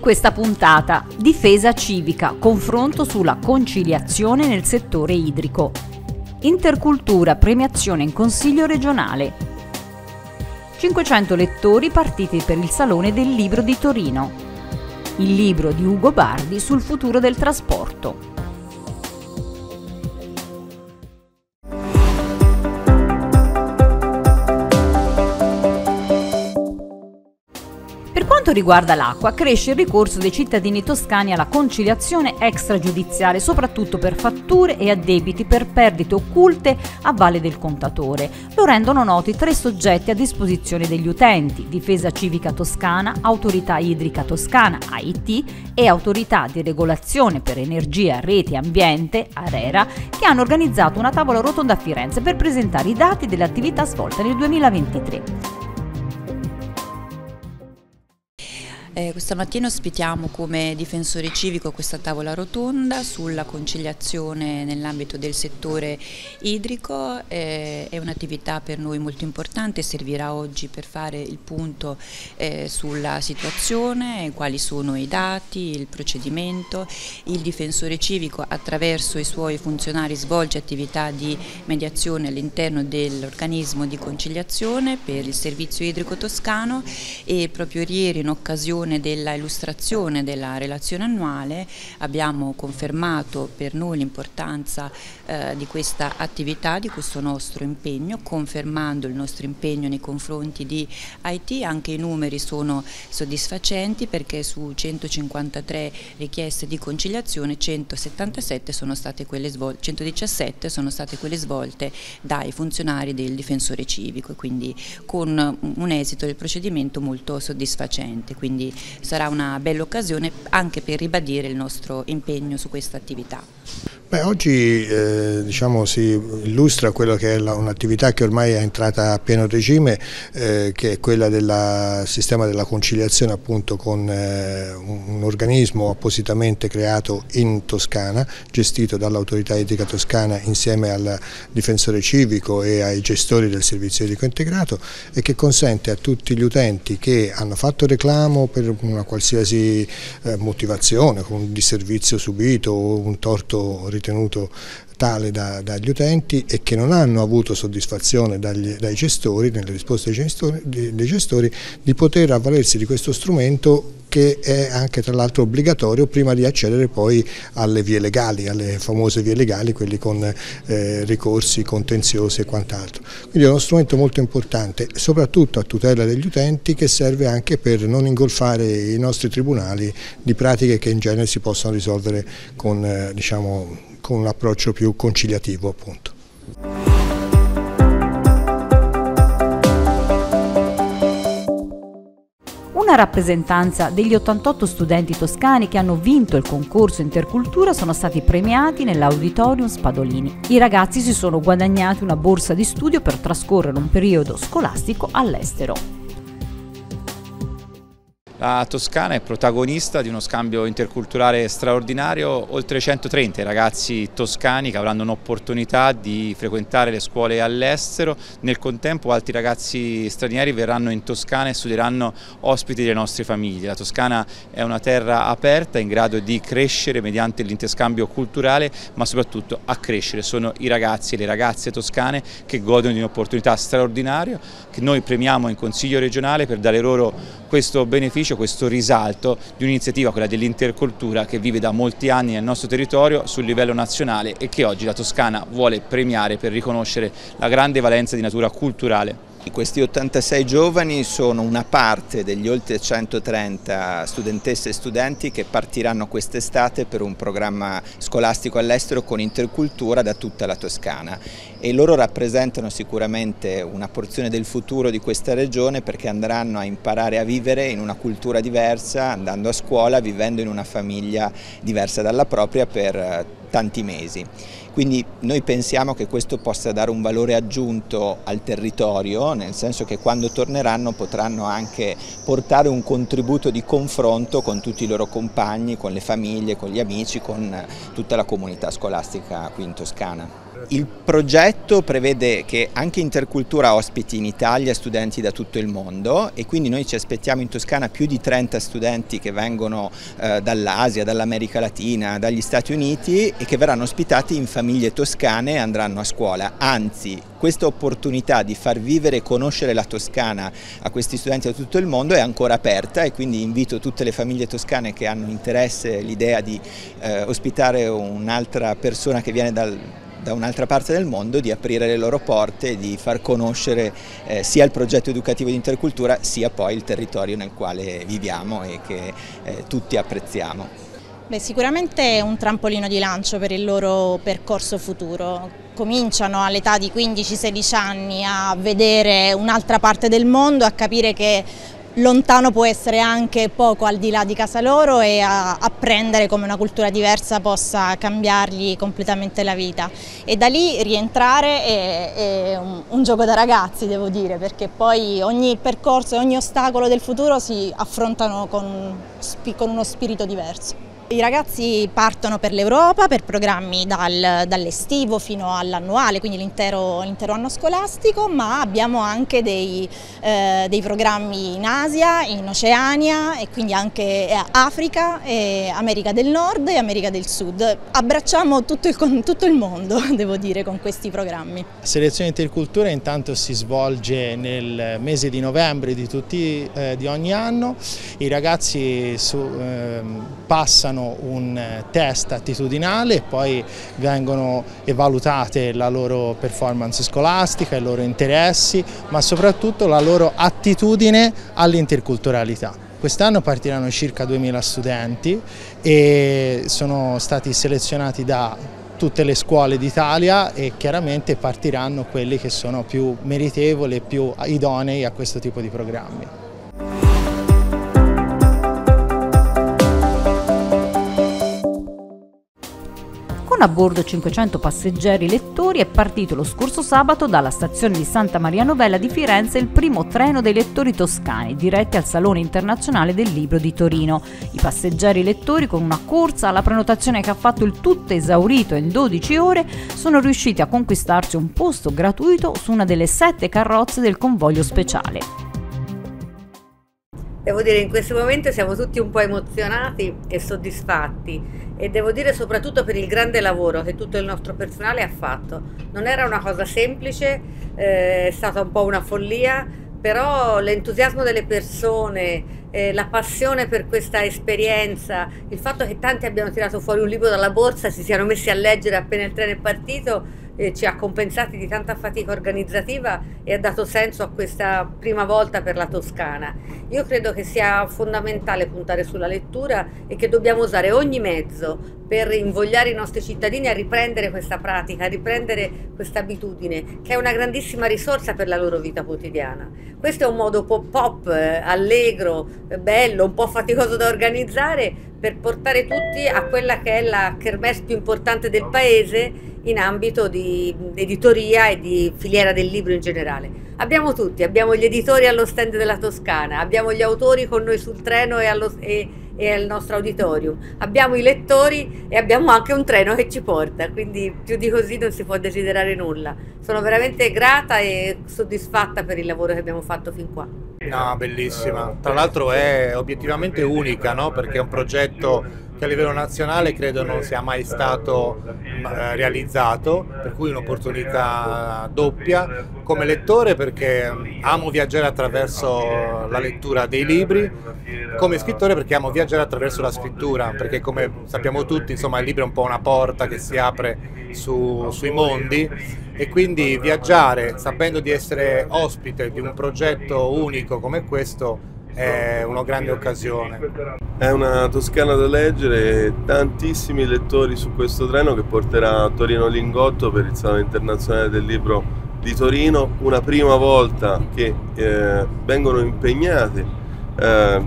Questa puntata, difesa civica, confronto sulla conciliazione nel settore idrico. Intercultura, premiazione in Consiglio regionale. 500 lettori partiti per il Salone del Libro di Torino. Il libro di Ugo Bardi sul futuro del trasporto. Quanto riguarda l'acqua, cresce il ricorso dei cittadini toscani alla conciliazione extragiudiziale, soprattutto per fatture e addebiti per perdite occulte a valle del contatore. Lo rendono noti tre soggetti a disposizione degli utenti: Difesa Civica Toscana, Autorità Idrica Toscana, AIT, e Autorità di Regolazione per Energia, Rete e Ambiente, ARERA, che hanno organizzato una tavola rotonda a Firenze per presentare i dati delle attività svolte nel 2023. Eh, questa mattina ospitiamo come difensore civico questa tavola rotonda sulla conciliazione nell'ambito del settore idrico, eh, è un'attività per noi molto importante, servirà oggi per fare il punto eh, sulla situazione, quali sono i dati, il procedimento. Il difensore civico attraverso i suoi funzionari svolge attività di mediazione all'interno dell'organismo di conciliazione per il servizio idrico toscano e proprio ieri in occasione occasione della illustrazione della relazione annuale abbiamo confermato per noi l'importanza eh, di questa attività, di questo nostro impegno, confermando il nostro impegno nei confronti di IT, anche i numeri sono soddisfacenti perché su 153 richieste di conciliazione 177 sono state quelle svolte, 117 sono state quelle svolte dai funzionari del difensore civico, quindi con un esito del procedimento molto soddisfacente. Quindi sarà una bella occasione anche per ribadire il nostro impegno su questa attività. Beh, oggi eh, diciamo, si illustra quello che è un'attività che ormai è entrata a pieno regime, eh, che è quella del sistema della conciliazione appunto con eh, un, organismo appositamente creato in Toscana, gestito dall'autorità idrica toscana insieme al difensore civico e ai gestori del servizio idrico integrato e che consente a tutti gli utenti che hanno fatto reclamo per una qualsiasi eh, motivazione, un disservizio subito o un torto ritenuto tale da, dagli utenti e che non hanno avuto soddisfazione dagli, dai gestori, nelle risposte dei gestori, dei gestori, di poter avvalersi di questo strumento che è anche tra l'altro obbligatorio prima di accedere poi alle vie legali, alle famose vie legali, quelli con eh, ricorsi contenziosi e quant'altro. Quindi è uno strumento molto importante, soprattutto a tutela degli utenti che serve anche per non ingolfare i nostri tribunali di pratiche che in genere si possono risolvere con eh, diciamo, con un approccio più conciliativo appunto. Una rappresentanza degli 88 studenti toscani che hanno vinto il concorso Intercultura sono stati premiati nell'Auditorium Spadolini. I ragazzi si sono guadagnati una borsa di studio per trascorrere un periodo scolastico all'estero. La Toscana è protagonista di uno scambio interculturale straordinario, oltre 130 ragazzi toscani che avranno un'opportunità di frequentare le scuole all'estero, nel contempo altri ragazzi stranieri verranno in Toscana e studieranno ospiti delle nostre famiglie. La Toscana è una terra aperta in grado di crescere mediante l'interscambio culturale ma soprattutto a crescere. Sono i ragazzi e le ragazze toscane che godono di un'opportunità straordinaria che noi premiamo in Consiglio regionale per dare loro questo beneficio, questo risalto di un'iniziativa, quella dell'intercultura che vive da molti anni nel nostro territorio sul livello nazionale e che oggi la Toscana vuole premiare per riconoscere la grande valenza di natura culturale. Questi 86 giovani sono una parte degli oltre 130 studentesse e studenti che partiranno quest'estate per un programma scolastico all'estero con intercultura da tutta la Toscana e loro rappresentano sicuramente una porzione del futuro di questa regione perché andranno a imparare a vivere in una cultura diversa, andando a scuola, vivendo in una famiglia diversa dalla propria per tanti mesi. Quindi noi pensiamo che questo possa dare un valore aggiunto al territorio, nel senso che quando torneranno potranno anche portare un contributo di confronto con tutti i loro compagni, con le famiglie, con gli amici, con tutta la comunità scolastica qui in Toscana. Il progetto prevede che anche Intercultura ospiti in Italia studenti da tutto il mondo e quindi noi ci aspettiamo in Toscana più di 30 studenti che vengono eh, dall'Asia, dall'America Latina, dagli Stati Uniti e che verranno ospitati in famiglie toscane e andranno a scuola. Anzi, questa opportunità di far vivere e conoscere la Toscana a questi studenti da tutto il mondo è ancora aperta e quindi invito tutte le famiglie toscane che hanno interesse l'idea di eh, ospitare un'altra persona che viene dal da un'altra parte del mondo di aprire le loro porte di far conoscere eh, sia il progetto educativo di intercultura sia poi il territorio nel quale viviamo e che eh, tutti apprezziamo. Beh, sicuramente è un trampolino di lancio per il loro percorso futuro. Cominciano all'età di 15-16 anni a vedere un'altra parte del mondo, a capire che lontano può essere anche poco al di là di casa loro e apprendere come una cultura diversa possa cambiargli completamente la vita e da lì rientrare è, è un, un, gioco da ragazzi devo dire perché poi ogni percorso e ogni ostacolo del futuro si affrontano con, con uno spirito diverso. I ragazzi partono per l'Europa per programmi dal, dall'estivo fino all'annuale, quindi l'intero anno scolastico, ma abbiamo anche dei, eh, dei, programmi in Asia, in Oceania e quindi anche eh, Africa, America del Nord e America del Sud. Abbracciamo tutto il, tutto il mondo, devo dire, con questi programmi. La selezione intercultura intanto si svolge nel mese di novembre di, tutti, eh, di ogni anno, i ragazzi su, eh, passano fanno un eh, test attitudinale e poi vengono valutate la loro performance scolastica, i loro interessi, ma soprattutto la loro attitudine all'interculturalità. Quest'anno partiranno circa 2000 studenti e sono stati selezionati da tutte le scuole d'Italia e chiaramente partiranno quelli che sono più meritevoli e più idonei a questo tipo di programmi. A bordo 500 passeggeri lettori è partito lo scorso sabato dalla stazione di Santa Maria Novella di Firenze il primo treno dei lettori toscani diretti al Salone Internazionale del Libro di Torino. I passeggeri lettori con una corsa alla prenotazione che ha fatto il tutto esaurito in 12 ore sono riusciti a conquistarsi un posto gratuito su una delle sette carrozze del convoglio speciale. Devo dire, in questo momento siamo tutti un po' emozionati e soddisfatti e devo dire soprattutto per il grande lavoro che tutto il nostro personale ha fatto. Non era una cosa semplice, eh, è stata un po' una follia, però l'entusiasmo delle persone, eh, la passione per questa esperienza, il fatto che tanti abbiano tirato fuori un libro dalla borsa, si siano messi a leggere appena il treno è partito, eh, ci ha compensati di tanta fatica organizzativa e ha dato senso a questa prima volta per la Toscana. Io credo che sia fondamentale puntare sulla lettura e che dobbiamo usare ogni mezzo per invogliare i nostri cittadini a riprendere questa pratica, a riprendere questa abitudine, che è una grandissima risorsa per la loro vita quotidiana. Questo è un modo pop-pop, eh, allegro, eh, bello, un po' faticoso da organizzare per portare tutti a quella che è la kermesse più importante del paese in ambito di editoria e di filiera del libro in generale. Abbiamo tutti, abbiamo gli editori allo stand della Toscana, abbiamo gli autori con noi sul treno e, allo, e, e al nostro auditorium, abbiamo i lettori e abbiamo anche un treno che ci porta, quindi più di così non si può desiderare nulla. Sono veramente grata e soddisfatta per il lavoro che abbiamo fatto fin qua. No, bellissima. Tra l'altro è obiettivamente unica, no? perché è un progetto che a livello nazionale credo non sia mai stato eh, realizzato, per cui un'opportunità doppia come lettore perché amo viaggiare attraverso la lettura dei libri, come scrittore perché amo viaggiare attraverso la scrittura, perché come sappiamo tutti insomma, il libro è un po' una porta che si apre su, sui mondi e quindi viaggiare sapendo di essere ospite di un progetto unico come questo è una grande occasione. È una toscana da leggere, tantissimi lettori su questo treno che porterà a Torino Lingotto per il Salone Internazionale del Libro di Torino, una prima volta che eh, vengono impegnate eh,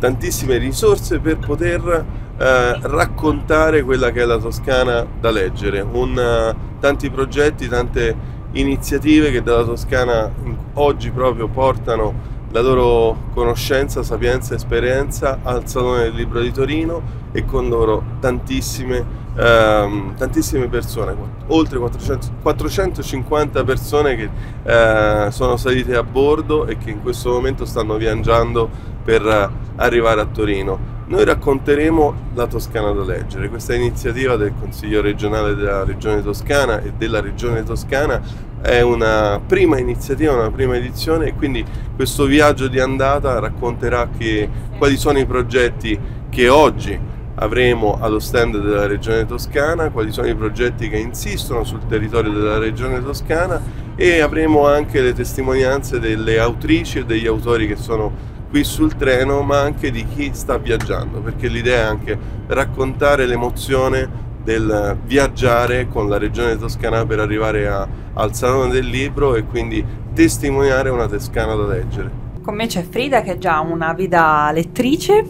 tantissime risorse per poter eh, raccontare quella che è la Toscana da leggere, Un, uh, tanti progetti, tante iniziative che dalla Toscana oggi proprio portano la loro conoscenza, sapienza, esperienza al Salone del Libro di Torino e con loro tantissime, ehm, tantissime persone, oltre 400, 450 persone che eh, sono salite a bordo e che in questo momento stanno viaggiando per arrivare a Torino. Noi racconteremo la Toscana da leggere, questa iniziativa del Consiglio regionale della Regione Toscana e della Regione Toscana è una prima iniziativa, una prima edizione e quindi questo viaggio di andata racconterà che, quali sono i progetti che oggi avremo allo stand della Regione Toscana, quali sono i progetti che insistono sul territorio della Regione Toscana e avremo anche le testimonianze delle autrici e degli autori che sono qui sul treno ma anche di chi sta viaggiando perché l'idea è anche raccontare l'emozione del viaggiare con la regione toscana per arrivare a, al Salone del Libro e quindi testimoniare una Toscana da leggere. Con me c'è Frida che è già un'avida lettrice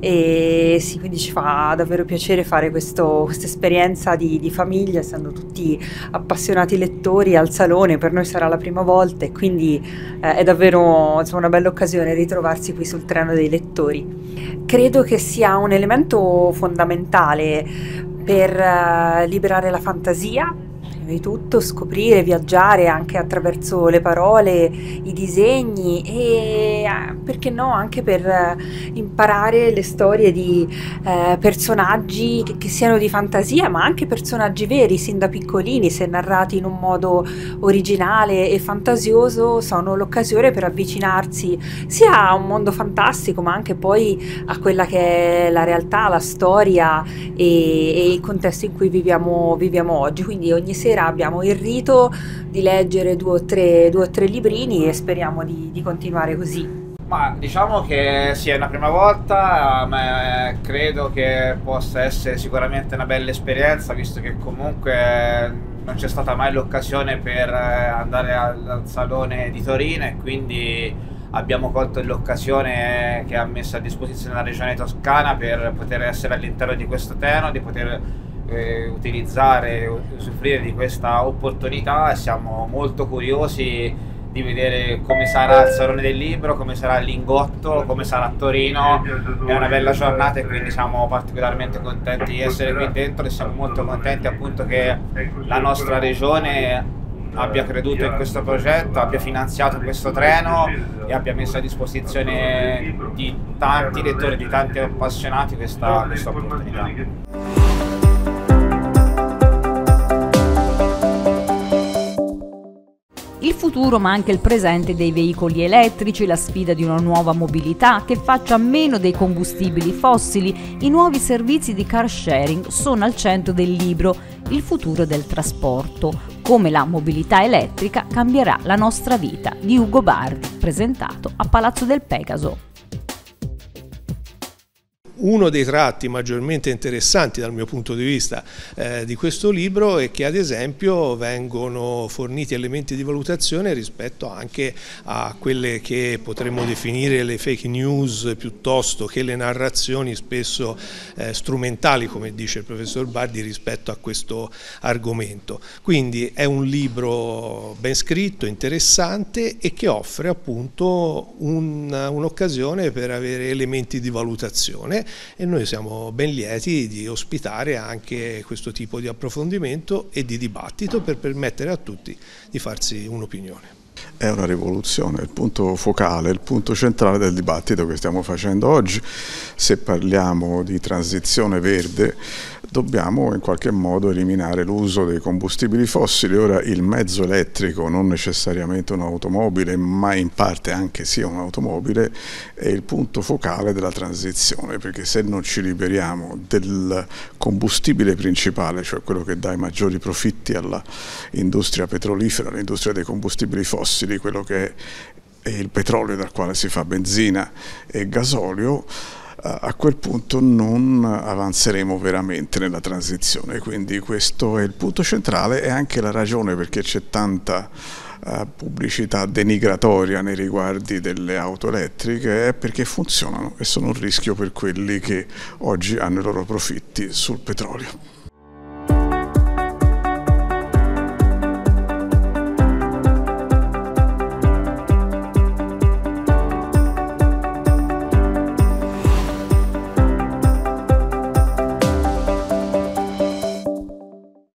e sì, quindi ci fa davvero piacere fare questa esperienza di, di, famiglia, essendo tutti appassionati lettori al salone, per noi sarà la prima volta e quindi eh, è davvero insomma, una bella occasione ritrovarsi qui sul treno dei lettori. Credo che sia un elemento fondamentale per uh, liberare la fantasia, di tutto, scoprire, viaggiare anche attraverso le parole, i disegni e eh, perché no anche per eh, imparare le storie di eh, personaggi che, che, siano di fantasia ma anche personaggi veri sin da piccolini se narrati in un modo originale e fantasioso sono l'occasione per avvicinarsi sia a un mondo fantastico ma anche poi a quella che è la realtà, la storia e, e il contesto in cui viviamo, viviamo oggi quindi ogni sera abbiamo il rito di leggere due o tre, due o tre librini e speriamo di, di continuare così. Ma diciamo che sì, è una prima volta, ma credo che possa essere sicuramente una bella esperienza, visto che comunque non c'è stata mai l'occasione per andare al, al Salone di Torino e quindi abbiamo colto l'occasione che ha messo a disposizione la Regione Toscana per poter essere all'interno di questo treno, di poter eh, utilizzare, usufruire di questa opportunità e siamo molto curiosi di vedere come sarà il Salone del Libro, come sarà Lingotto, come sarà Torino. È una bella giornata e quindi siamo particolarmente contenti di essere qui dentro e siamo molto contenti appunto che la nostra regione abbia creduto in questo progetto, abbia finanziato questo treno e abbia messo a disposizione di tanti lettori, di tanti appassionati questa, questa opportunità. Il futuro ma anche il presente dei veicoli elettrici, la sfida di una nuova mobilità che faccia meno dei combustibili fossili, i nuovi servizi di car sharing sono al centro del libro Il futuro del trasporto, come la mobilità elettrica cambierà la nostra vita di Ugo Bardi, presentato a Palazzo del Pegaso. Uno dei tratti maggiormente interessanti dal mio punto di vista eh, di questo libro è che ad esempio vengono forniti elementi di valutazione rispetto anche a quelle che potremmo definire le fake news piuttosto che le narrazioni spesso eh, strumentali come dice il professor Bardi rispetto a questo argomento. Quindi è un libro ben scritto, interessante e che offre appunto un'occasione un per avere elementi di valutazione e noi siamo ben lieti di ospitare anche questo tipo di approfondimento e di dibattito per permettere a tutti di farsi un'opinione. È una rivoluzione, il punto focale, il punto centrale del dibattito che stiamo facendo oggi. Se parliamo di transizione verde, dobbiamo in qualche modo eliminare l'uso dei combustibili fossili. Ora il mezzo elettrico, non necessariamente un'automobile, ma in parte anche sia un'automobile, è il punto focale della transizione, perché se non ci liberiamo del combustibile principale, cioè quello che dà i maggiori profitti all'industria petrolifera, all'industria dei combustibili fossili, quello che è il petrolio dal quale si fa benzina e gasolio, a quel punto non avanzeremo veramente nella transizione, quindi questo è il punto centrale e anche la ragione perché c'è tanta uh, pubblicità denigratoria nei riguardi delle auto elettriche è perché funzionano e sono un rischio per quelli che oggi hanno i loro profitti sul petrolio.